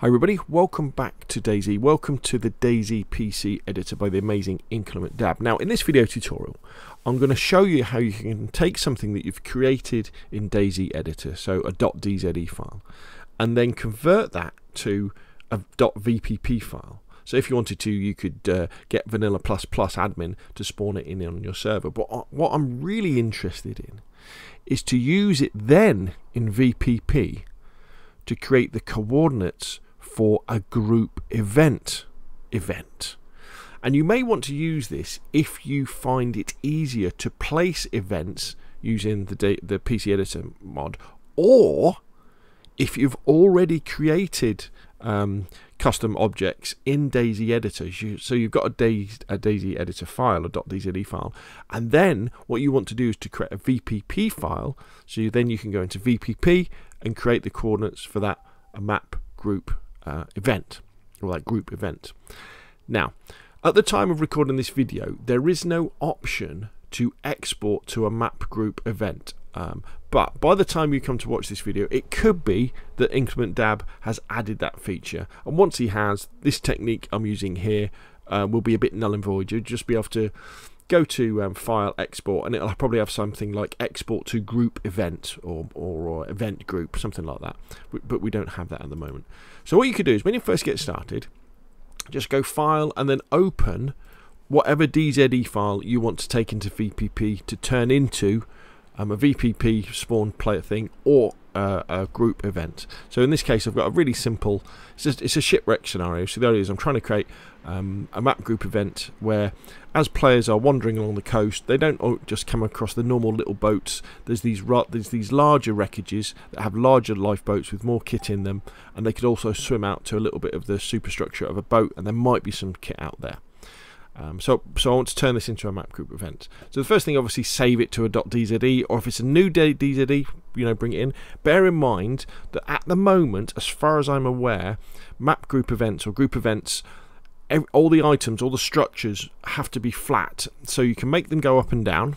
Hi everybody, welcome back to DayZ. Welcome to the DayZ PC editor by the amazing Inclement Dab. Now in this video tutorial I'm going to show you how you can take something that you've created in DayZ editor, so a .dze file, and then convert that to a .vpp file. So if you wanted to, you could uh, get Vanilla++ plus admin to spawn it in on your server. But what I'm really interested in is to use it then in VPP to create the coordinates for a group event event. And you may want to use this if you find it easier to place events using the, the PC editor mod, or if you've already created um, custom objects in DayZ editor. so you've got a DayZ, a DayZ editor file, a .dze file, and then what you want to do is to create a VPP file. So you, then you can go into VPP and create the coordinates for that map group uh, event or that group event. Now, at the time of recording this video, there is no option to export to a map group event. Um, but by the time you come to watch this video, it could be that Inclement Dab has added that feature. And once he has, this technique I'm using here uh, will be a bit null and void. You'll just be able to go to um, File, Export, and it'll probably have something like Export to Group Event or, or, or Event Group, something like that. But we don't have that at the moment. So what you could do is when you first get started, just go File and then open whatever DZE file you want to take into VPP to turn into um, a VPP spawn player thing or uh, a group event. So in this case, I've got a really simple. It's, just, it's a shipwreck scenario. So the idea is I'm trying to create um, a map group event where, as players are wandering along the coast, they don't just come across the normal little boats. There's these there's these larger wreckages that have larger lifeboats with more kit in them, and they could also swim out to a little bit of the superstructure of a boat, and there might be some kit out there. Um, so, so I want to turn this into a map group event. So the first thing, obviously, save it to a .dze, or if it's a new .dze, you know, bring it in. Bear in mind that at the moment, as far as I'm aware, map group events or group events, all the items, all the structures have to be flat, so you can make them go up and down.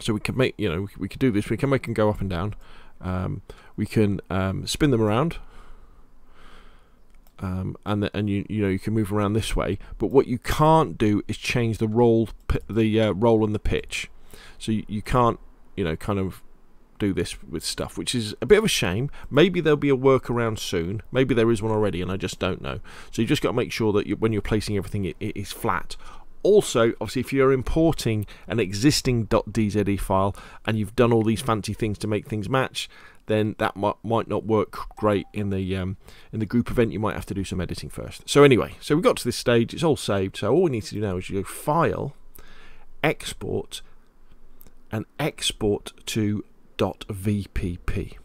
So we can make, you know, we, we could do this. We can make them go up and down. Um, we can um, spin them around um, and the, and you you know you can move around this way. But what you can't do is change the roll the uh, roll and the pitch. So you, you can't you know kind of do this with stuff, which is a bit of a shame. Maybe there'll be a workaround soon. Maybe there is one already, and I just don't know. So you just got to make sure that you, when you're placing everything, it, it is flat. Also, obviously, if you're importing an existing .dze file and you've done all these fancy things to make things match, then that might, might not work great in the um, in the group event. You might have to do some editing first. So anyway, so we got to this stage. It's all saved. So all we need to do now is you go File, Export, and export to .vpp.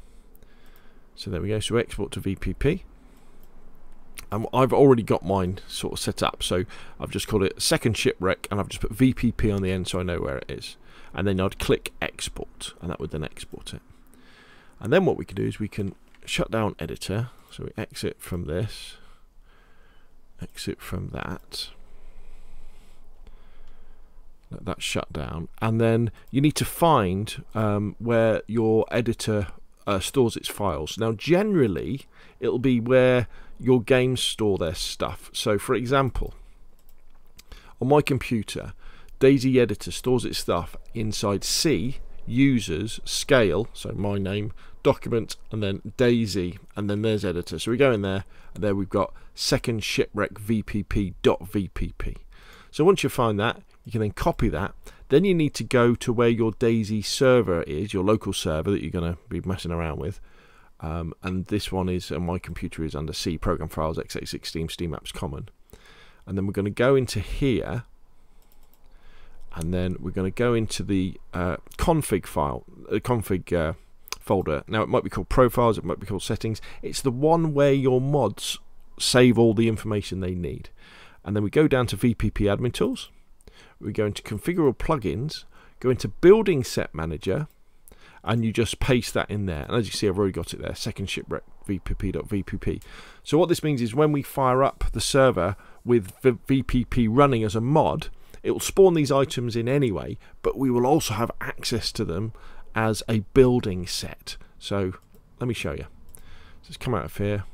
So there we go. So export to VPP. And I've already got mine sort of set up. So I've just called it second shipwreck and I've just put VPP on the end so I know where it is. And then I'd click export and that would then export it. And then what we can do is we can shut down editor. So we exit from this, exit from that. Let that shut down. And then you need to find um, where your editor uh, stores its files. Now, generally, it'll be where your games store their stuff. So, for example, on my computer, DayZ Editor stores its stuff inside C, users, scale, so my name, document, and then DayZ and then there's editor. So we go in there, and there we've got second shipwreck VPP.vpp. So once you find that, you can then copy that. Then you need to go to where your DayZ server is, your local server that you're going to be messing around with. Um, and this one is, on my computer is under C, Program Files, x86, Steam, Steam Apps Common. And then we're going to go into here, and then we're going to go into the uh, config file, uh, config uh, folder. Now it might be called profiles, it might be called settings. It's the one where your mods save all the information they need. And then we go down to VPP admin tools we go into configurable plugins, go into building set manager, and you just paste that in there. And as you see, I've already got it there, second shipwreck vpp.vpp. So what this means is when we fire up the server with the VPP running as a mod, it will spawn these items in anyway, but we will also have access to them as a building set. So let me show you. Let's come out of here.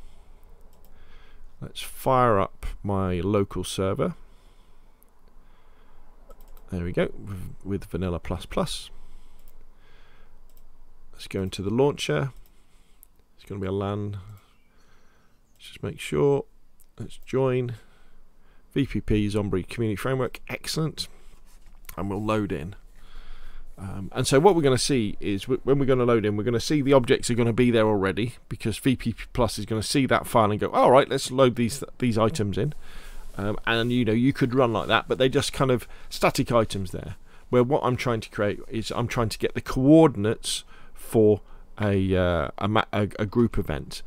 Let's fire up my local server. There we go, with Vanilla++. Plus Let's go into the launcher. It's going to be a LAN. Let's just make sure. Let's join. VPP Zombie Community Framework. Excellent. And we'll load in. Um, and so what we're going to see is when we're going to load in, we're going to see the objects are going to be there already because VPP Plus is going to see that file and go, all right, let's load these these items in. Um, and you know you could run like that, but they're just kind of static items there. Where what I'm trying to create is I'm trying to get the coordinates for a uh, a, a, group event,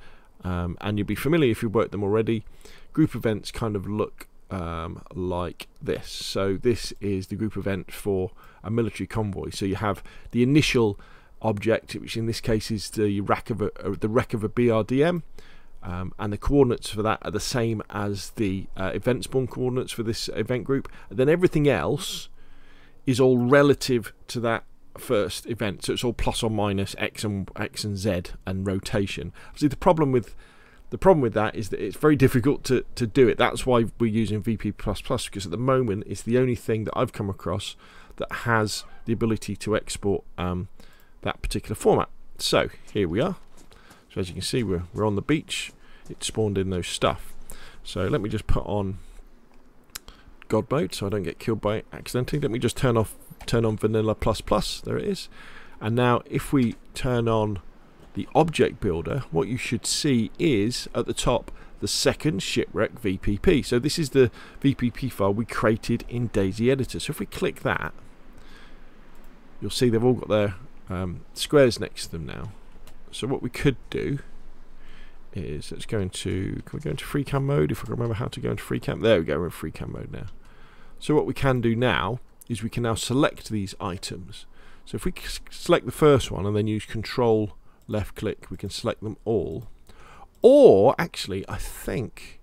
um, and you'll be familiar if you've worked them already. Group events kind of look um, like this. So this is the group event for a military convoy. So you have the initial object, which in this case is the wreck of a, uh, the wreck of a BRDM. Um, and the coordinates for that are the same as the uh, event spawn coordinates for this event group. Then everything else is all relative to that first event, so it's all plus or minus x and x and z and rotation. See, the problem with the problem with that is that it's very difficult to, to do it. That's why we're using VP++ because at the moment it's the only thing that I've come across that has the ability to export um, that particular format. So here we are. So as you can see, we're, we're on the beach. It spawned in those stuff. So let me just put on God mode so I don't get killed by it accidentally. Let me just turn off turn on vanilla plus plus. There it is. And now if we turn on the object builder, what you should see is at the top the second shipwreck VPP. So this is the VPP file we created in DayZ Editor. So if we click that, you'll see they've all got their um, squares next to them now. So what we could do is let's go into can we go into FreeCam mode if I can remember how to go into FreeCam. There we go, we're in FreeCam mode now. So what we can do now is we can now select these items. So if we select the first one and then use Control left click, we can select them all. Or actually, I think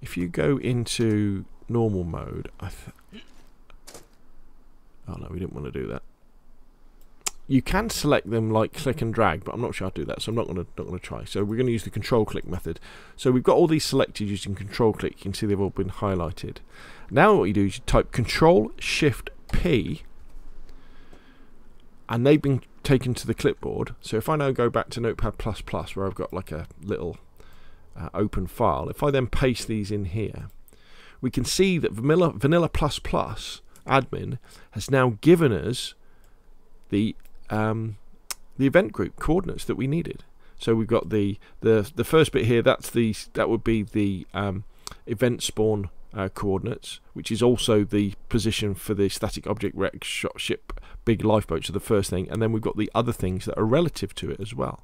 if you go into normal mode, I oh no, we didn't want to do that. You can select them like click and drag, but I'm not sure to do that, so I'm not going to not going to try. So we're going to use the control click method. So we've got all these selected using control click. You can see they've all been highlighted. Now what you do is you type Control Shift P, and they've been taken to the clipboard. So if I now go back to Notepad++ where I've got like a little uh, open file, if I then paste these in here, we can see that Vanilla, Vanilla++ admin has now given us the um, the event group coordinates that we needed. So we've got the the the first bit here. That's the that would be the um, event spawn uh, coordinates, which is also the position for the static object wreck shot ship big lifeboat. So the first thing, and then we've got the other things that are relative to it as well,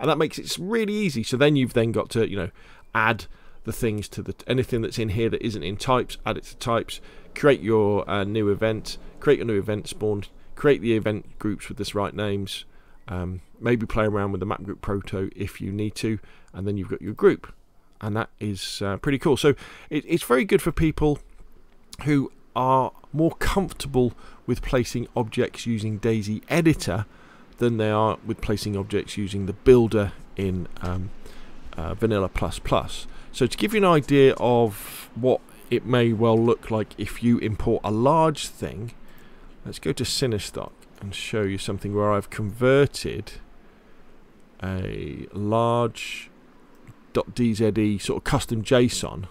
and that makes it really easy. So then you've then got to you know add the things to the anything that's in here that isn't in types, add it to types, create your uh, new event, create your new event spawn, create the event groups with the right names. Um, maybe play around with the map group proto if you need to, and then you've got your group and that is uh, pretty cool. So it, it's very good for people who are more comfortable with placing objects using DayZ Editor than they are with placing objects using the builder in um, uh, Vanilla++. Plus. So to give you an idea of what it may well look like if you import a large thing, let's go to Sinystok and show you something where I've converted a large .dze sort of custom JSON.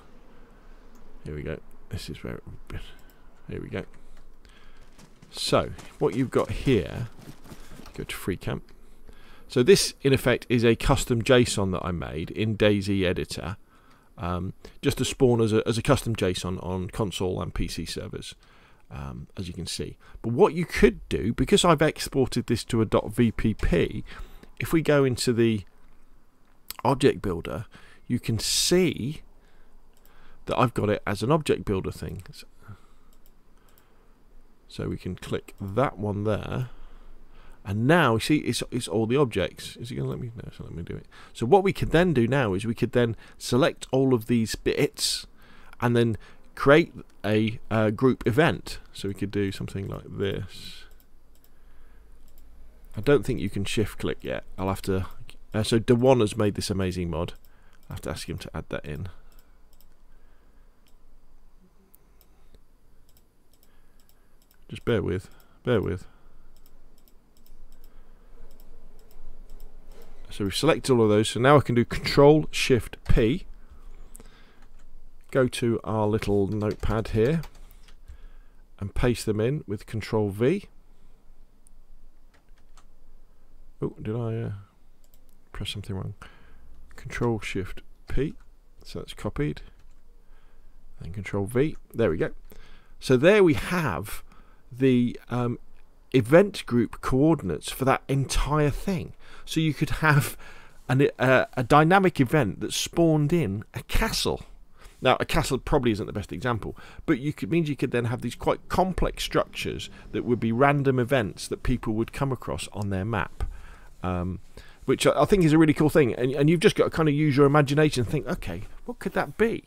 Here we go. This is where. It would be. here we go. So what you've got here. Go to FreeCam. So this, in effect, is a custom JSON that I made in DayZ Editor, um, just to spawn as a, as a custom JSON on console and PC servers, um, as you can see. But what you could do, because I've exported this to a .vpp, if we go into the object builder, you can see that I've got it as an object builder thing. So we can click that one there. And now, see, it's, it's all the objects. Is it going to let me? No, so let me do it. So what we could then do now is we could then select all of these bits and then create a uh, group event. So we could do something like this. I don't think you can shift click yet. I'll have to... Uh, so Dewan has made this amazing mod. I have to ask him to add that in. Just bear with. Bear with. So we've selected all of those. So now I can do Control Shift P Go to our little notepad here and paste them in with Control V. Oh, did I uh, press something wrong? Control Shift P. So that's copied. Then Control V. There we go. So there we have the um, event group coordinates for that entire thing. So you could have an, uh, a dynamic event that spawned in a castle. Now, a castle probably isn't the best example, but you could means you could then have these quite complex structures that would be random events that people would come across on their map, um, which I think is a really cool thing. And, and you've just got to kind of use your imagination and think, okay, what could that be?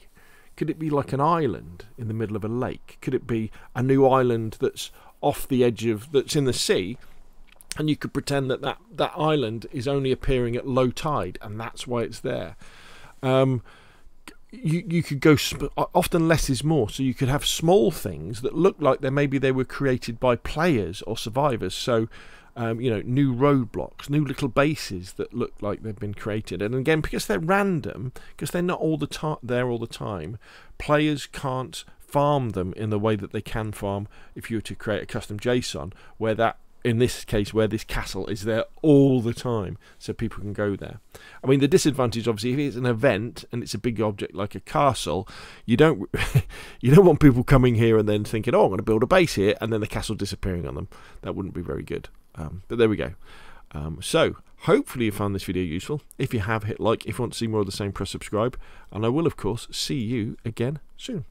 Could it be like an island in the middle of a lake? Could it be a new island that's off the edge of that's in the sea? And you could pretend that that, that island is only appearing at low tide, and that's why it's there. Um, you you could go often less is more. So you could have small things that look like they maybe they were created by players or survivors. So um, you know new roadblocks new little bases that look like they've been created. And again because they're random because they're not all the time there all the time players can't farm them in the way that they can farm if you were to create a custom json where that in this case where this castle is there all the time so people can go there. I mean the disadvantage obviously if it's an event and it's a big object like a castle you don't you don't want people coming here and then thinking oh i'm going to build a base here and then the castle disappearing on them. That wouldn't be very good. Um, but there we go. Um, so hopefully you found this video useful. If you have hit like. If you want to see more of the same press subscribe. And i will of course see you again soon